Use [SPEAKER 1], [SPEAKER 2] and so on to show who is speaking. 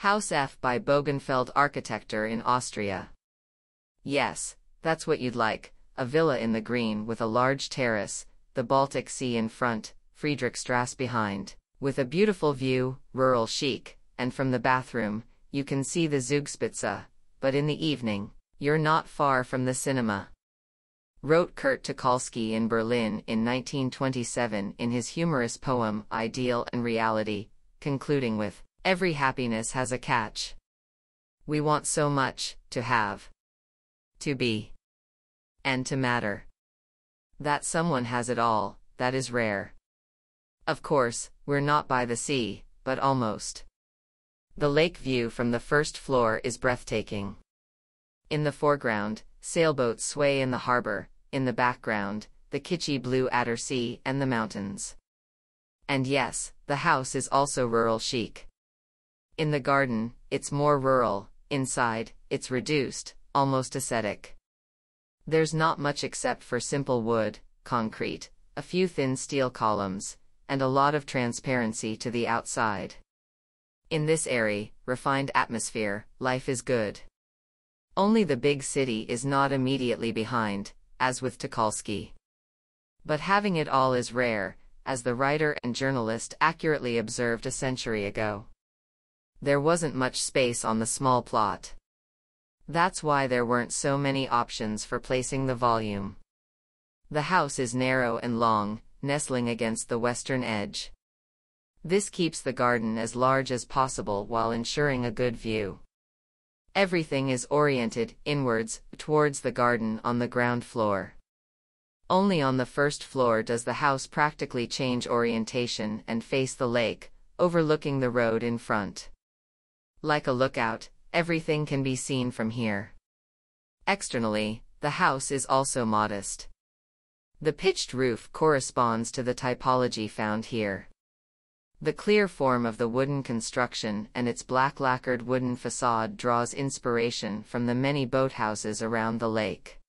[SPEAKER 1] House F by Bogenfeld Architektur in Austria. Yes, that's what you'd like, a villa in the green with a large terrace, the Baltic Sea in front, Friedrichstrasse behind, with a beautiful view, rural chic, and from the bathroom, you can see the Zugspitze, but in the evening, you're not far from the cinema. Wrote Kurt Tucholsky in Berlin in 1927 in his humorous poem Ideal and Reality, concluding with, Every happiness has a catch. We want so much to have, to be, and to matter. That someone has it all, that is rare. Of course, we're not by the sea, but almost. The lake view from the first floor is breathtaking. In the foreground, sailboats sway in the harbor, in the background, the kitschy blue Attersee and the mountains. And yes, the house is also rural chic. In the garden, it's more rural, inside, it's reduced, almost ascetic. There's not much except for simple wood, concrete, a few thin steel columns, and a lot of transparency to the outside. In this airy, refined atmosphere, life is good. Only the big city is not immediately behind, as with Tucholsky. But having it all is rare, as the writer and journalist accurately observed a century ago there wasn't much space on the small plot. That's why there weren't so many options for placing the volume. The house is narrow and long, nestling against the western edge. This keeps the garden as large as possible while ensuring a good view. Everything is oriented inwards, towards the garden on the ground floor. Only on the first floor does the house practically change orientation and face the lake, overlooking the road in front. Like a lookout, everything can be seen from here. Externally, the house is also modest. The pitched roof corresponds to the typology found here. The clear form of the wooden construction and its black lacquered wooden facade draws inspiration from the many boathouses around the lake.